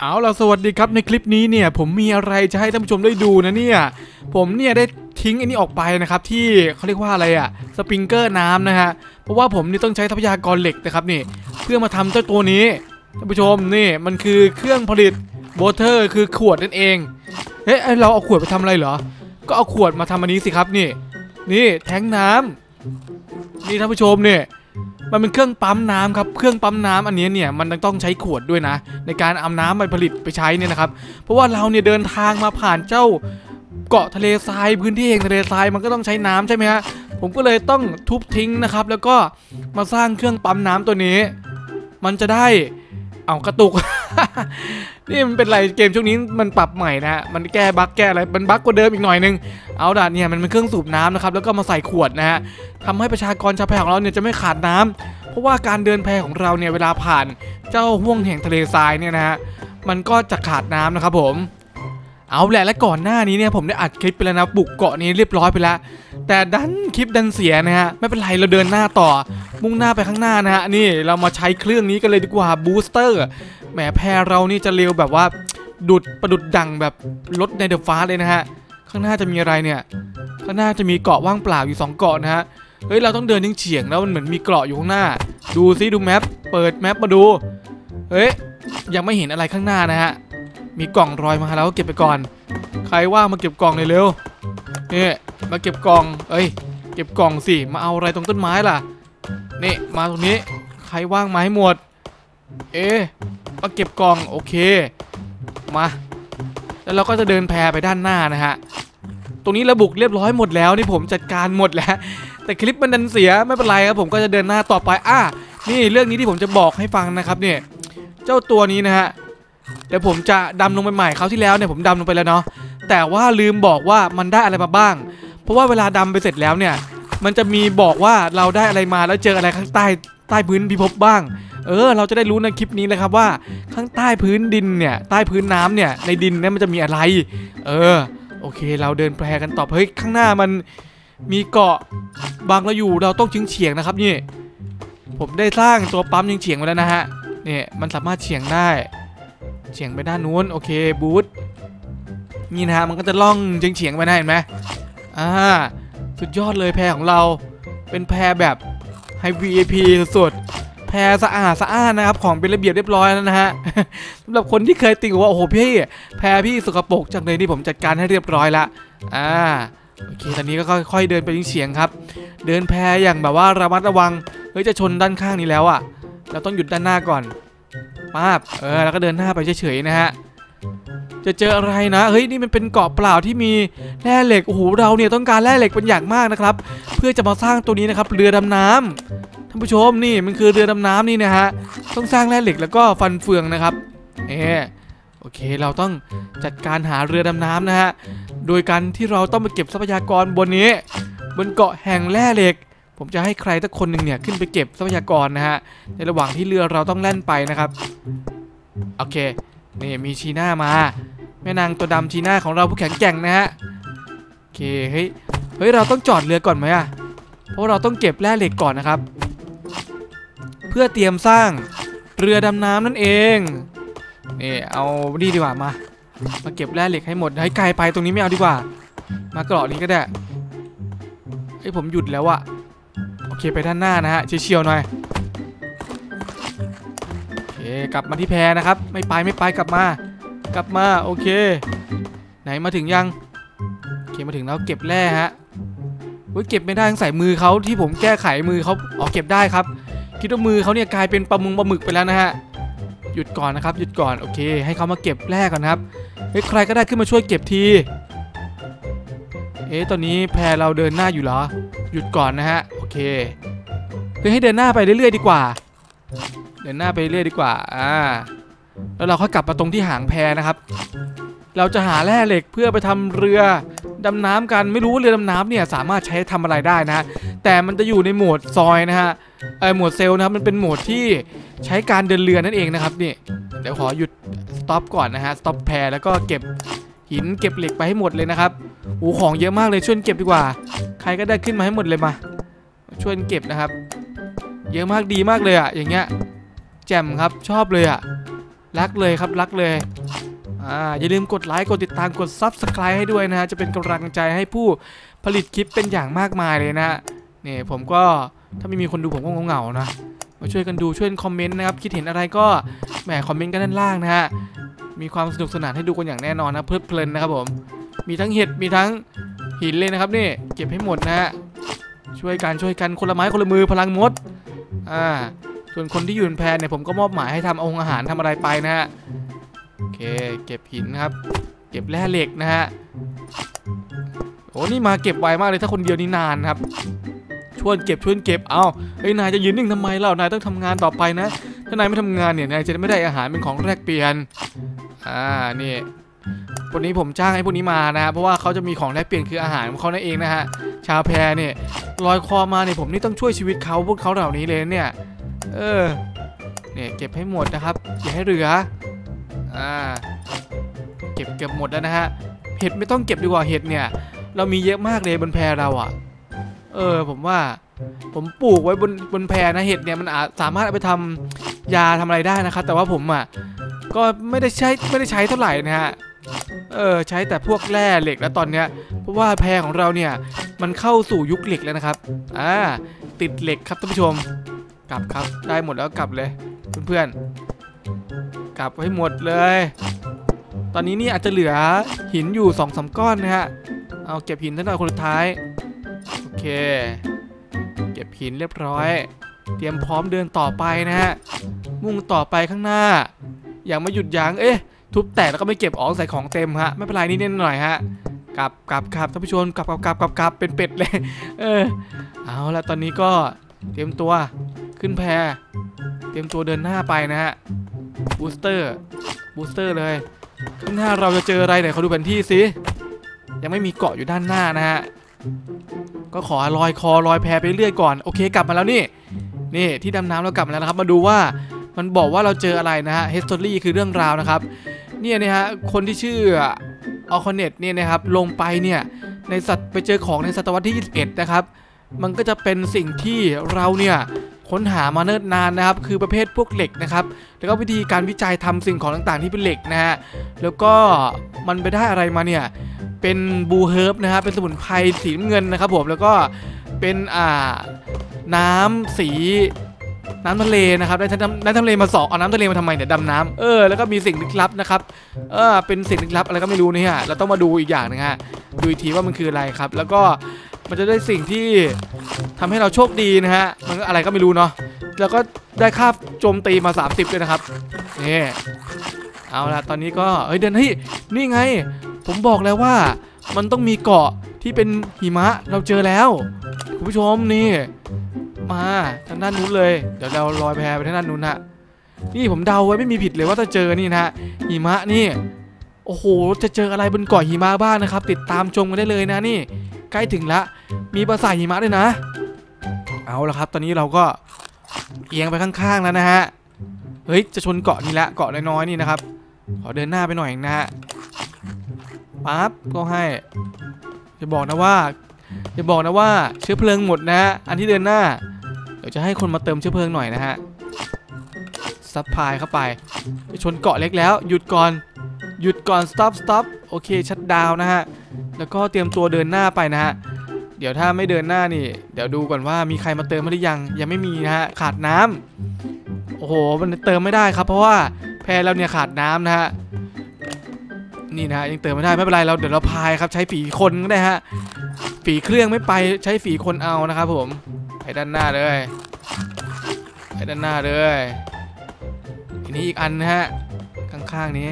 เอาล่ะสวัสดีครับในคลิปนี้เนี่ยผมมีอะไรจะให้ท่านผู้ชมได้ดูนะเนี่ย ผมเนี่ยได้ทิ้งไอันนี้ออกไปนะครับที่เขาเรียกว่าอะไรอะสปริงเกอร์น้ำนะฮะเพราะว่าผมนี่ต้องใช้ทรัพยากรเหล็กนะครับนี่ เพื่อมาทำเจ้าตัวนี้ท่านผู้ชมนี่มันคือเครื่องผลิต bottle คือขวดนั่นเองเฮ้ยเราเอาขวดไปทำอะไรเหรอ ก็เอาขวดมาทำอันนี้สิครับนี่ นี่แทงน้ำนี่ท่านผู้ชมเนี่ย มันเป็นเครื่องปั๊มน้ำครับเครื่องปั๊มน้ำอันนี้เนี่ยมันต้องใช้ขวดด้วยนะ ในการเอาน้ำไปผลิตไปใช้เนี่ยนะครับ เพราะว่าเราเนี่ยเดินทางมาผ่านเจ้าเกาะทะเลทรายพื้นที่แห่งทะเลทรายมันก็ต้องใช้น้ำใช่ไหมฮะผมก็เลยต้องทุบทิ้งนะครับ แล้วก็มาสร้างเครื่องปั๊มน้ำตัวนี้ มันจะได้เอากระตุก นี่มันเป็นไรเกมช่วงนี้มันปรับใหม่นะฮะมันแก้บั๊กแก้อะไรมันบั๊กกว่าเดิมอีกหน่อยนึงเอาด่ะเนี่ยมันเป็นเครื่องสูบน้ำนะครับแล้วก็มาใส่ขวดนะฮะทำให้ประชากรชาวแพของเราเนี่ยจะไม่ขาดน้ำเพราะว่าการเดินแพของเราเนี่ยเวลาผ่านเจ้าห่วงแห่งทะเลทรายเนี่ยนะฮะมันก็จะขาดน้ำนะครับผมเอาแหละและก่อนหน้านี้เนี่ยผมได้อัดคลิปไปแล้วนะบุกเกาะนี้เรียบร้อยไปแล้ว แต่ดันคลิปดันเสียนะฮะไม่เป็นไรเราเดินหน้าต่อ มุ่งหน้าไปข้างหน้านะฮะนี่เรามาใช้เครื่องนี้กันเลยดีกว่า booster แหมแพเรานี่จะเร็วแบบว่า ดุดประดุดดังแบบรถใน The Fast เลยนะฮะ ข้างหน้าจะมีอะไรเนี่ย ข้างหน้าจะมีเกาะว่างเปล่าอยู่สองเกาะนะฮะ เฮ้ยเราต้องเดินยังเฉียงแล้วมันเหมือนมีเกาะอยู่ข้างหน้า ดูซิดูแมปเปิดแมปมาดู เฮ้ยยังไม่เห็นอะไรข้างหน้านะฮะ มีกล่องรอยมาแล้วก็เก็บไปก่อน ใครว่างมาเก็บกล่องเลยเร็วนี่มาเก็บกล่อง เอ้ย เก็บกล่องสิ มาเอาอะไรตรงต้นไม้ล่ะ นี่มาตรงนี้ ใครว่างมาให้หมด เอ๊ มาเก็บกล่องโอเค มา แล้วเราก็จะเดินแพไปด้านหน้านะฮะ ตรงนี้ระบุกเรียบร้อยหมดแล้วนี่ผมจัดการหมดแล้ว แต่คลิปมันดันเสียไม่เป็นไรครับผมก็จะเดินหน้าต่อไปอะนี่เรื่องนี้ที่ผมจะบอกให้ฟังนะครับเนี่ย เจ้าตัวนี้นะฮะเดี๋ยวผมจะดำลงไปใหม่คราวที่แล้วเนี่ยผมดำลงไปแล้วเนาะแต่ว่าลืมบอกว่ามันได้อะไรมาบ้าง เพราะว่าเวลาดำไปเสร็จแล้วเนี่ย มันจะมีบอกว่าเราได้อะไรมาแล้วเจออะไรข้างใต้ใต้พื้นพิภพบ้าง เออ เราจะได้รู้ในคลิปนี้เลยครับว่า ข้างใต้พื้นดินเนี่ย ใต้พื้นน้ำเนี่ย ในดินเนี่ยมันจะมีอะไร เออ โอเค เราเดินแพรกันต่อ เฮ้ย ข้างหน้ามันมีเกาะบางเราอยู่ เราต้องชิงเฉียงๆนะครับนี่ ผมได้สร้างตัวปั๊มยิงเฉียงไว้แล้วนะฮะ เนี่ย มันสามารถเฉียงได้ เฉียงไปด้านนู้น โอเค บูทนี่นะฮะ มันก็จะล่องเฉียงเฉียงๆไปได้เห็นไหมอ่า สุดยอดเลยแพรของเรา เป็นแพรแบบไฮ VIP สุด รสะอาดสะอ้าดนะครับของเป็นระเบียบเรียบร้อยแล้วนะฮะสำหรับคนที่เคยติ่งว่าโอ้โหพี่แพรพี่สกปรกจังเลยนี่ผมจัดการให้เรียบร้อยละอ่าโอเคตอนนี้ก็ค่อยๆเดินไปเฉียงครับ เดินแพรอย่างแบบว่าระมัดระวังเฮ้ยจะชนด้านข้างนี้แล้วอะ เราต้องหยุดด้านหน้าก่อนป้าบเออแล้วก็เดินหน้าไปเฉยๆนะฮะ จะเจออะไรนะเฮ้ยนี่มันเป็นเกาะเปล่าที่มีแร่เหล็กโอ้โหเราเนี่ยต้องการแร่เหล็กเป็นอย่างมากนะครับ เพื่อจะมาสร้างตัวนี้นะครับเรือดำน้ำท่านผู้ชมนี่มันคือเรือดำน้ำนี่นะฮะต้องสร้างแร่เหล็กแล้วก็ฟันเฟืองนะครับเออโอเคเราต้องจัดการหาเรือดำน้ำนะฮะโดยการที่เราต้องไปเก็บทรัพยากรบนนี้ บนเกาะแห่งแร่เหล็ก ผมจะให้ใครสักคนหนึ่งเนี่ยขึ้นไปเก็บทรัพยากรนะฮะในระหว่างที่เรือเราต้องแล่นไปนะครับโอเคนี่มีชีน่ามา แม่นางตัวดำชีน่าของเราผู้แข็งแกร่งนะฮะโอเคเฮ้ยเฮ้ยเราต้องจอดเรือก่อนไหมอะเพราะเราต้องเก็บแร่เหล็กก่อนนะครับ เพื่อเตรียมสร้างเรือดำน้ำนั่นเองนี่เอานี่ดีกว่ามา มาเก็บแร่เหล็กให้หมดให้ไกลไปตรงนี้ไม่เอาดีกว่า มาเกาะนี้ก็ได้เฮ้ยผมหยุดแล้วอะโอเคไปด้านหน้านะฮะเฉียวๆหน่อยโอเคกลับมาที่แพนะครับ ไม่ไปไม่ไปกลับมา กลับมาโอเค ไหนมาถึงยังโอเคมาถึงแล้วเก็บแร่ฮะเฮ้ยเก็บไม่ได้ต้องใส่มือเขาที่ผมแก้ไขมือเขาออกเก็บได้ครับคิดว่ามือเขาเนี่ยกลายเป็นปลามึงปลาหมึกไปแล้วนะฮะหยุดก่อนนะครับหยุดก่อนโอเค ให้เขามาเก็บแร่ก่อนครับเฮ้ยใครก็ได้ขึ้นมาช่วยเก็บทีเอ๊ะตอนนี้แพรเราเดินหน้าอยู่เหรอ หยุดก่อนนะฮะโอเคคือให้เดินหน้าไปเรื่อยๆดีกว่า เดินหน้าไปเรื่อยดีกว่าอ่า แล้วเราค่อยกลับมาตรงที่หางแพนะครับ เราจะหาแร่เหล็กเพื่อไปทำเรือดำน้ำกันไม่รู้ว่าเรือดำน้ำเนี่ยสามารถใช้ทำอะไรได้นะแต่มันจะอยู่ในโหมด sail นะฮะเอโหมด sail นะครับมันเป็นโหมดที่ใช้การเดินเรือนั่นเองนะครับนี่เดี๋ยวขอหยุด stop ก่อนนะฮะ stop แพแล้วก็เก็บหินเก็บเหล็กไปให้หมดเลยนะครับโอ้ของเยอะมากเลยช่วยเก็บดีกว่า ใครก็ได้ขึ้นมาให้หมดเลยมา ช่วยเก็บนะครับ เยอะมากดีมากเลยอะอย่างเงี้ยแจ่มครับชอบเลยอะ รักเลยครับรักเลยอ่าอย่าลืมกดไลค์กดติดตามกด Subscribe ให้ด้วยนะฮะจะเป็นกำลังใจให้ผู้ผลิตคลิปเป็นอย่างมากมายเลยนะนี่ผมก็ถ้าไม่มีคนดูผมก็เหงาๆนะมาช่วยกันดูช่วยกันคอมเมนต์นะครับคิดเห็นอะไรก็แหมคอมเมนต์กันด้านล่างนะฮะมีความสนุกสนานให้ดูกันอย่างแน่นอนนะเพลิดเพลินนะครับผมมีทั้งเห็ดมีทั้งหินเลยนะครับนี่เก็บให้หมดนะฮะช่วยกันช่วยกันคนละไม้คนละมือพลังมดอ่า ส่วนคนที่อยู่บนแพเนี่ยผมก็มอบหมายให้ทำองค์อาหารทำอะไรไปนะฮะโอเคเก็บหินครับ เก็บแร่เหล็กนะฮะโอ้นี่มาเก็บไวมากเลยถ้าคนเดียวนี่นานครับชวนเก็บชวนเก็บเอาเฮ้ยนายจะยืนนิ่งทำไมเล่านายต้องทำงานต่อไปนะ ถ้านายไม่ทำงานเนี่ยนายจะไม่ได้อาหารเป็นของแลกเปลี่ยนอ่านี่วันนี้ผมจ้างให้พวกนี้มานะฮะเพราะว่าเขาจะมีของแลกเปลี่ยนคืออาหารของเขานั่นเองนะฮะ ชาวแพเนี่ยลอยคอมาเนี่ยผมนี่ต้องช่วยชีวิตเขาพวกเขาเหล่านี้เลยเนี่ย เออเนี่ยเก็บให้หมดนะครับอย่าให้เหลืออ่าเก็บเก็บหมดแล้วนะฮะเห็ดไม่ต้องเก็บดีกว่าเห็ดเนี่ย เรามีเยอะมากเลยบนแพเราอะ่ะ เออผมว่าผมปลูกไว้บนบนแพนะเห็ดเนี่ยมันอาจสามารถเอาไปทำยาทำอะไรได้นะครับ แต่ว่าผมอะ่ะก็ไม่ได้ใช้ไม่ได้ใช้เท่าไหร่นะฮะเออใช้แต่พวกแร่เหล็กแล้วตอนเนี้ยเพราะว่าแพของเราเนี่ยมันเข้าสู่ยุคเหล็กแล้วนะครับอ่าติดเหล็กครับท่านผู้ชม กลับครับ ได้หมดแล้วกลับเลยเพื่อนๆ กลับให้หมดเลย ตอนนี้นี่อาจจะเหลือหินอยู่2องสาก้อนนะฮะ เอาเก็บหินท่านหน่อยคนสุดท้าย โอเค เก็บหินเรียบร้อย เตรียมพร้อมเดินต่อไปนะฮะ มุ่งต่อไปข้างหน้า อย่างไม่หยุดยั้ง เอ๊ะ ทุบแตกแล้วก็ไม่เก็บออกใส่ของเต็มฮะ ไม่เป็นไรนิดนิดหน่อยฮะกลับกลับกลับท่านผู้ชมกลับกลับกลับกลับกลับเป็นเป็ดเลย เออ เอาละตอนนี้ก็เตรียมตัว ขึ้นแพเตรียมตัวเดินหน้าไปนะฮะ booster booster เลยข้างหน้าเราจะเจออะไรไหนเขาดูแผนที่สิยังไม่มีเกาะอยู่ด้านหน้านะฮะก็ขอลอยคอลอยแพไปเรื่อยก่อนโอเคกลับมาแล้วนี่นี่ที่ดำน้ำเรากลับมาแล้วนะครับ มาดูว่ามันบอกว่าเราเจออะไรนะฮะ history คือเรื่องราวนะครับเนี่ยนะฮะคนที่ชื่อออคอนเนตเนี่ยนะครับลงไปเนี่ยในสัตว์ไปเจอของในศตวรรษที่ 21 นะครับ มันก็จะเป็นสิ่งที่เราเนี่ย ค้นหามาเนิ่นนานนะครับ คือประเภทพวกเหล็กนะครับ แล้วก็วิธีการวิจัยทำสิ่งของต่างๆ ที่เป็นเหล็กนะฮะ แล้วก็มันไปได้อะไรมาเนี่ย เป็นบูเฮิร์บนะครับ เป็นสมุนไพรสีน้ำเงินนะครับผม แล้วก็เป็นอ่าน้ำสีน้ำทะเลนะครับได้น้ำได้น้ำทะเลมาสองเอาน้ำทะเลมาทำไมเนี่ยดำน้ำเออแล้วก็มีสิ่งลึกลับนะครับเออเป็นสิ่งลึกลับอะไรก็ไม่รู้เนี่ยเราต้องมาดูอีกอย่างหนึงฮะดูอีกทีว่ามันคืออะไรครับ แล้วก็ มันจะได้สิ่งที่ทำให้เราโชคดีนะฮะ มันอะไรก็ไม่รู้เนาะ แล้วก็ได้ค่าโจมตีมา 30ด้วยนะครับ นี่ เอาละตอนนี้ก็ เฮ้ยเดินเฮ้ยนี่ไง ผมบอกแล้วว่า มันต้องมีเกาะที่เป็นหิมะ เราเจอแล้ว คุณผู้ชมนี่ มาทางด้านนู้นเลย เดี๋ยวเราลอยแพไปทางด้านนู้นฮะ นี่ผมเดาไว้ไม่มีผิดเลยว่าจะเจอนี่นะฮะหิมะนี่ โอ้โห จะเจออะไรบนเกาะหิมะบ้างนะครับ ติดตามชมกันได้เลยนะนี่ ใกล้ถึงละ มีปราสาทหิมะด้วยนะ เอาละครับ ตอนนี้เราก็เอียงไปข้างๆแล้วนะฮะ เฮ้ย จะชนเกาะนี่ละ เกาะน้อยๆนี่นะครับ ขอเดินหน้าไปหน่อยนะฮะ ปั๊บ ก็ให้ จะบอกนะว่า จะบอกนะว่าเชื้อเพลิงหมดนะ อันที่เดินหน้า เดี๋ยวจะให้คนมาเติมเชื้อเพลิงหน่อยนะฮะ supply เข้าไป จะชนเกาะเล็กแล้ว หยุดก่อน หยุดก่อน stop stop โอเค shutdown นะฮะ แล้วก็เตรียมตัวเดินหน้าไปนะฮะ เดี๋ยวถ้าไม่เดินหน้านี่ เดี๋ยวดูก่อนว่ามีใครมาเติมมาหรือยัง ยังไม่มีนะฮะ ขาดน้ำโอ้โห มันเติมไม่ได้ครับ เพราะว่าแพเราเนี่ยขาดน้ำนะฮะ นี่นะฮะยังเติมไม่ได้ไม่เป็นไรเราเดี๋ยวเราพายครับ ใช้ฝีคนก็ได้ฮะ ฝีเครื่องไม่ไปใช้ฝีคนเอานะครับผม ไปด้านหน้าเลย ไปด้านหน้าเลยทีนี้อีกอันนะฮะ ข้างๆนี้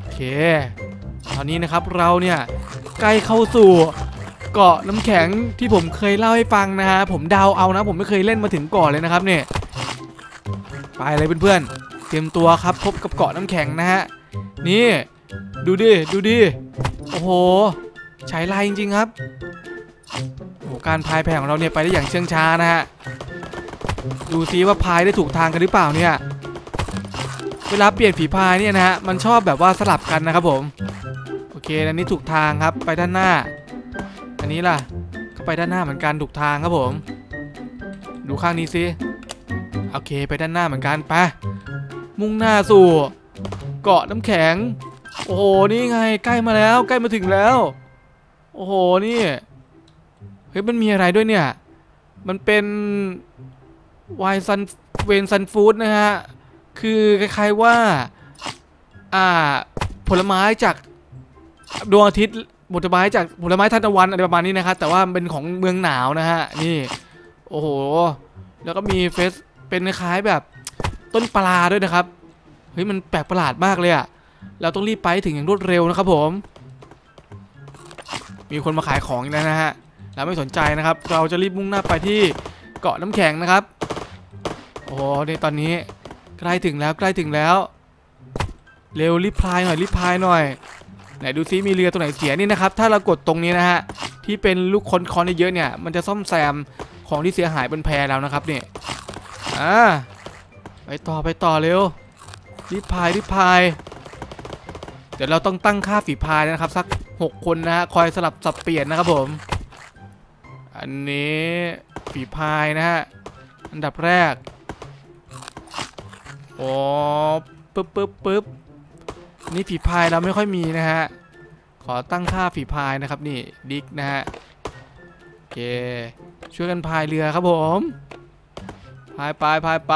โอเค ตอนนี้นะครับเราเนี่ย ใกล้เข้าสู่เกาะน้ำแข็งที่ผมเคยเล่าให้ฟังนะฮะผมเดาเอานะ ผมไม่เคยเล่นมาถึงเกาะเลยนะครับเนี่ยไปเลยเพื่อนๆเตรียมตัวครับพบกับเกาะน้ำแข็งนะฮะนี่ ดูดิดูดิโอ้โหใช้ลายจริงๆครับโอ้การพายแพของเราเนี่ยไปได้อย่างเชื่องช้านะฮะดูซิว่าพายได้ถูกทางกันหรือเปล่าเนี่ยเวลาเปลี่ยนฝีพายเนี่ยนะฮะมันชอบแบบว่าสลับกันนะครับผม เคอันนี้ถูกทางครับไปด้านหน้า อันนี้ล่ะ ก็ไปด้านหน้าเหมือนกันถูกทางครับผม ดูข้างนี้ซิโอเคไปด้านหน้าเหมือนกันไปมุ่งหน้าสู่ เกาะน้ำแข็ง โอ้โหนี่ไงใกล้มาแล้ว ใกล้มาถึงแล้ว โอ้โหนี่เฮ้ยมันมีอะไรด้วยเนี่ย มันเป็นไวซันเวนซันฟู้ดนะฮะ คือคล้ายๆว่า อ่า ผลไม้จาก ดวงอาทิตย์ผลไม้จากผลไม้ทานตะวันอะไรประมาณนี้นะครับแต่ว่าเป็นของเมืองหนาวนะฮะนี่ โอ้โห แล้วก็มีเฟสเป็นคล้ายแบบต้นปลาด้วยนะครับเฮ้ยมันแปลกประหลาดมากเลยอะเราต้องรีบไปถึงอย่างรวดเร็วนะครับผม มีคนมาขายของอีกแล้วนะฮะเราไม่สนใจนะครับ เราจะรีบมุ่งหน้าไปที่เกาะน้ำแข็งนะครับ โอ้โหในตอนนี้ใกล้ถึงแล้วใกล้ถึงแล้ว เร็วรีบพายหน่อยรีบพายหน่อย ไหนดูซิมีเรือตัวไหนเสียนี่นะครับ ถ้าเรากดตรงนี้นะฮะที่เป็นลูกคอนคอนเยอะเนี่ย มันจะซ่อมแซมของที่เสียหายบนแพแล้วนะครับเนี่ยอ่าไปต่อไปต่อเร็วรีบพายรีบพาย เดี๋ยวเราต้องตั้งค่าฝีพายนะครับ สัก 6 คนนะฮะคอยสลับสับเปลี่ยนนะครับผม อันนี้ฝีพายนะฮะอันดับแรกโอ้ปึ๊บปึ๊บปึ๊บ นี่ฝีพายเราไม่ค่อยมีนะฮะ ขอตั้งค่าฝีพายนะครับนี่ดิกนะฮะโอเคช่วยกันพายเรือครับผมพายไปพายไป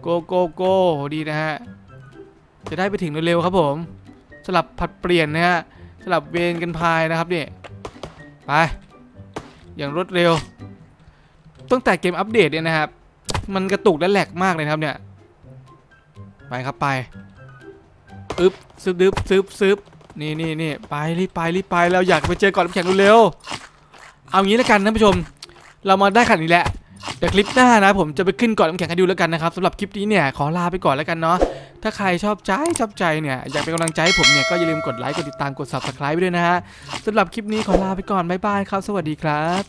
โกโกโกดีนะฮะจะได้ไปถึงเร็วๆครับผม สลับผัดเปลี่ยนนะฮะสลับเวรกันพายนะครับนี่ไปอย่างรวดเร็วตั้งแต่เกมอัปเดตเนี่ยนะครับ มันกระตุกและแหลกมากเลยครับเนี่ย ไปครับไป อึบซึบดึบซึบซึบนี่นี่นี่ไปรีบไปรีบไปเราอยากไปเจอก่อนน้ำแข็งเร็วเอางี้แล้วกันท่านผู้ชม เรามาได้ขนาดนี้แหละเดี๋ยวคลิปหน้านะ ผมจะไปขึ้นก่อนน้ำแข็งให้ดูแล้วกันนะครับสำหรับคลิปนี้เนี่ยขอลาไปก่อนแล้วกันเนาะถ้าใครชอบใจชอบใจเนี่ยอยากเป็นกำลังใจให้ผมเนี่ยก็อย่าลืมกดไลค์กดติดตามกด subscribe ไว้ด้วยนะฮะสำหรับคลิปนี้ขอลาไปก่อนบ๊ายบายครับ สวัสดีครับ